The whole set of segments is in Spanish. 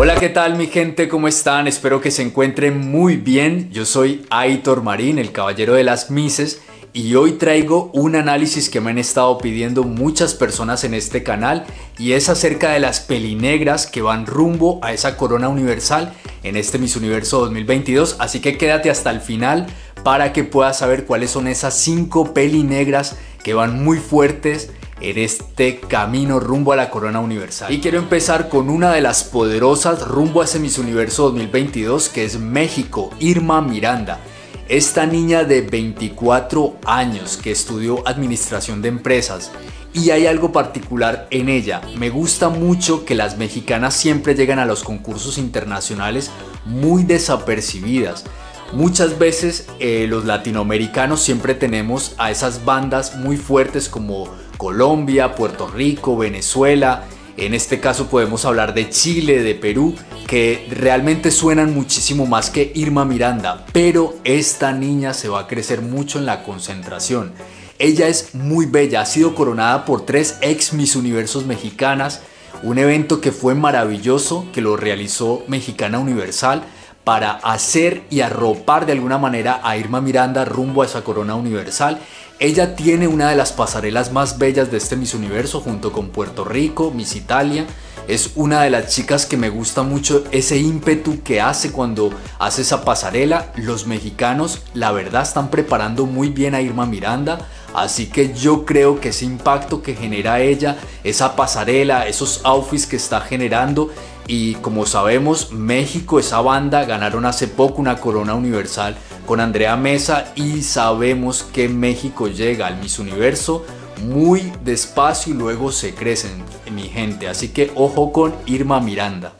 Hola, ¿qué tal mi gente? ¿Cómo están? Espero que se encuentren muy bien. Yo soy Aitor Marín, el caballero de las Mises, y hoy traigo un análisis que me han estado pidiendo muchas personas en este canal y es acerca de las pelinegras que van rumbo a esa corona universal en este Miss Universo 2022. Así que quédate hasta el final para que puedas saber cuáles son esas cinco pelinegras que van muy fuertes en este camino rumbo a la corona universal. Y quiero empezar con una de las poderosas rumbo a ese Miss Universo 2022 que es México, Irma Miranda. Esta niña de 24 años que estudió administración de empresas y hay algo particular en ella. Me gusta mucho que las mexicanas siempre llegan a los concursos internacionales muy desapercibidas. Muchas veces eh, los latinoamericanos siempre tenemos a esas bandas muy fuertes como Colombia, Puerto Rico, Venezuela. En este caso podemos hablar de Chile, de Perú, que realmente suenan muchísimo más que Irma Miranda, pero esta niña se va a crecer mucho en la concentración. Ella es muy bella, ha sido coronada por tres ex Miss Universos mexicanas, un evento que fue maravilloso, que lo realizó Mexicana Universal para hacer y arropar de alguna manera a Irma Miranda rumbo a esa corona universal ella tiene una de las pasarelas más bellas de este Miss Universo junto con Puerto Rico, Miss Italia. Es una de las chicas que me gusta mucho ese ímpetu que hace cuando hace esa pasarela. Los mexicanos la verdad están preparando muy bien a Irma Miranda. Así que yo creo que ese impacto que genera ella, esa pasarela, esos outfits que está generando y como sabemos México, esa banda ganaron hace poco una corona universal con Andrea Mesa y sabemos que México llega al Miss Universo muy despacio y luego se crecen, mi gente. Así que ojo con Irma Miranda.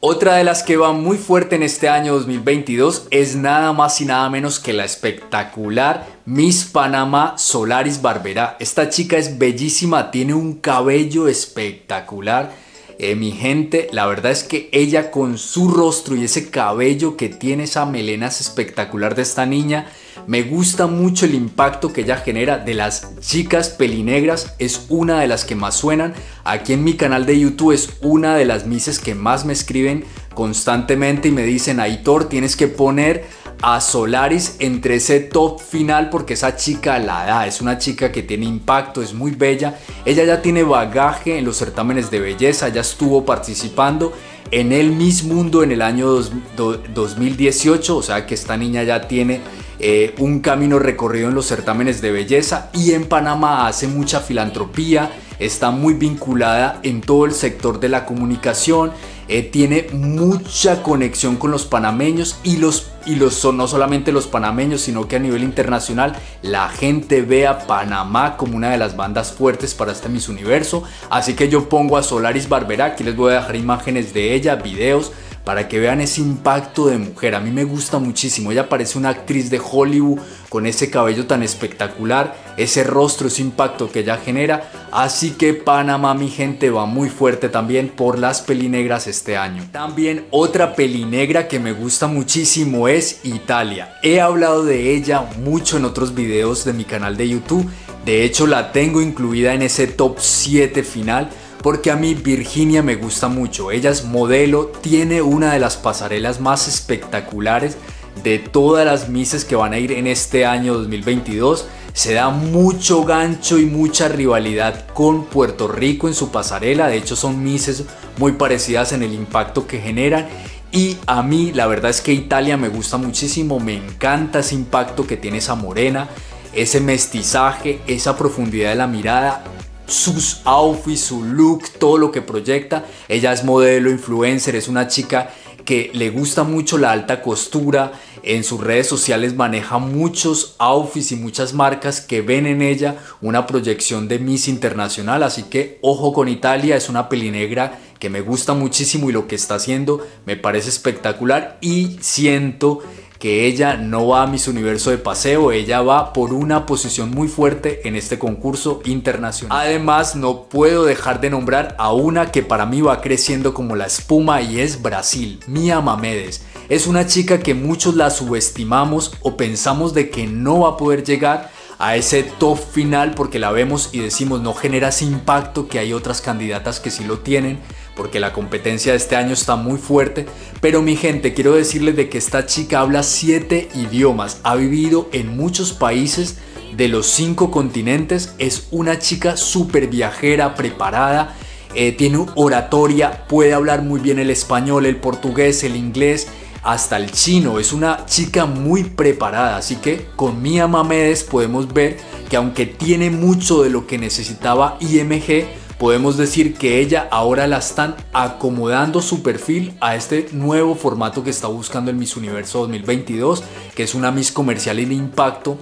Otra de las que va muy fuerte en este año 2022 es nada más y nada menos que la espectacular Miss Panamá Solaris Barbera. Esta chica es bellísima, tiene un cabello espectacular eh, mi gente, la verdad es que ella con su rostro y ese cabello que tiene, esa melena espectacular de esta niña, me gusta mucho el impacto que ella genera de las chicas pelinegras, es una de las que más suenan. Aquí en mi canal de YouTube es una de las mises que más me escriben constantemente y me dicen, Aitor, tienes que poner a Solaris entre ese top final porque esa chica la da, es una chica que tiene impacto, es muy bella, ella ya tiene bagaje en los certámenes de belleza, ya estuvo participando en el Miss Mundo en el año 2018, o sea que esta niña ya tiene eh, un camino recorrido en los certámenes de belleza y en Panamá hace mucha filantropía, está muy vinculada en todo el sector de la comunicación, eh, tiene mucha conexión con los panameños y los y los son no solamente los panameños sino que a nivel internacional la gente ve a Panamá como una de las bandas fuertes para este Miss Universo. Así que yo pongo a Solaris Barbera aquí les voy a dejar imágenes de ella videos para que vean ese impacto de mujer. A mí me gusta muchísimo. Ella parece una actriz de Hollywood con ese cabello tan espectacular, ese rostro, ese impacto que ella genera. Así que Panamá, mi gente, va muy fuerte también por las pelinegras este año. También otra pelinegra que me gusta muchísimo es Italia. He hablado de ella mucho en otros videos de mi canal de YouTube. De hecho, la tengo incluida en ese top 7 final porque a mí Virginia me gusta mucho. Ella es modelo, tiene una de las pasarelas más espectaculares de todas las mises que van a ir en este año 2022. Se da mucho gancho y mucha rivalidad con Puerto Rico en su pasarela. De hecho son mises muy parecidas en el impacto que generan. Y a mí la verdad es que Italia me gusta muchísimo. Me encanta ese impacto que tiene esa morena. Ese mestizaje, esa profundidad de la mirada sus outfits, su look, todo lo que proyecta. Ella es modelo, influencer, es una chica que le gusta mucho la alta costura. En sus redes sociales maneja muchos outfits y muchas marcas que ven en ella una proyección de Miss Internacional. Así que ojo con Italia, es una pelinegra que me gusta muchísimo y lo que está haciendo me parece espectacular y siento que ella no va a Miss Universo de paseo, ella va por una posición muy fuerte en este concurso internacional. Además, no puedo dejar de nombrar a una que para mí va creciendo como la espuma y es Brasil, Mia Mamedes. Es una chica que muchos la subestimamos o pensamos de que no va a poder llegar a ese top final porque la vemos y decimos no genera ese impacto que hay otras candidatas que sí lo tienen porque la competencia de este año está muy fuerte. Pero mi gente, quiero decirles de que esta chica habla siete idiomas, ha vivido en muchos países de los cinco continentes, es una chica súper viajera, preparada, eh, tiene oratoria, puede hablar muy bien el español, el portugués, el inglés, hasta el chino. Es una chica muy preparada, así que con Mia Mamedes podemos ver que aunque tiene mucho de lo que necesitaba IMG, podemos decir que ella ahora la están acomodando su perfil a este nuevo formato que está buscando el Miss Universo 2022, que es una Miss comercial y de impacto.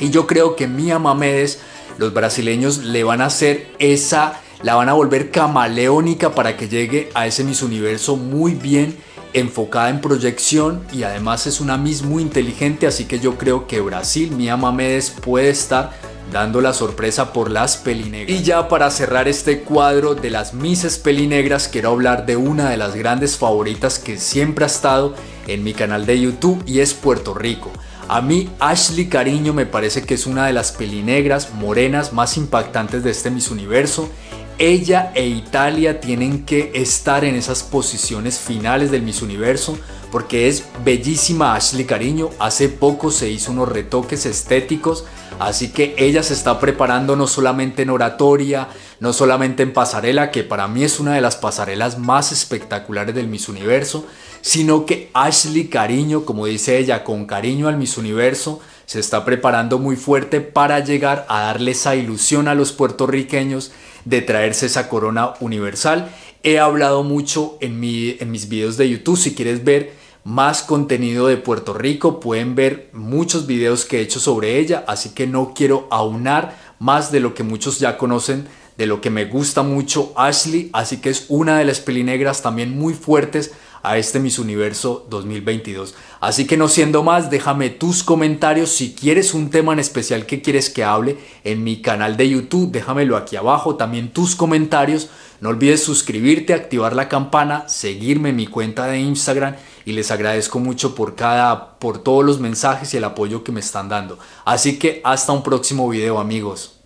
Y yo creo que Mia Mamedes, los brasileños le van a hacer esa, la van a volver camaleónica para que llegue a ese Miss Universo muy bien enfocada en proyección y además es una Miss muy inteligente, así que yo creo que Brasil, Mia Mamedes puede estar dando la sorpresa por las pelinegras. Y ya para cerrar este cuadro de las Misses pelinegras, quiero hablar de una de las grandes favoritas que siempre ha estado en mi canal de YouTube y es Puerto Rico. A mí Ashley Cariño me parece que es una de las pelinegras morenas más impactantes de este Miss Universo ella e Italia tienen que estar en esas posiciones finales del Miss Universo porque es bellísima Ashley Cariño. Hace poco se hizo unos retoques estéticos, así que ella se está preparando no solamente en oratoria, no solamente en pasarela, que para mí es una de las pasarelas más espectaculares del Miss Universo, sino que Ashley Cariño, como dice ella, con cariño al Miss Universo, se está preparando muy fuerte para llegar a darle esa ilusión a los puertorriqueños de traerse esa corona universal. He hablado mucho en, mi, en mis videos de YouTube. Si quieres ver más contenido de Puerto Rico, pueden ver muchos videos que he hecho sobre ella. Así que no quiero aunar más de lo que muchos ya conocen de lo que me gusta mucho Ashley, así que es una de las pelinegras también muy fuertes a este Miss Universo 2022. Así que no siendo más, déjame tus comentarios si quieres un tema en especial que quieres que hable en mi canal de YouTube, déjamelo aquí abajo, también tus comentarios. No olvides suscribirte, activar la campana, seguirme en mi cuenta de Instagram y les agradezco mucho por cada por todos los mensajes y el apoyo que me están dando. Así que hasta un próximo video, amigos.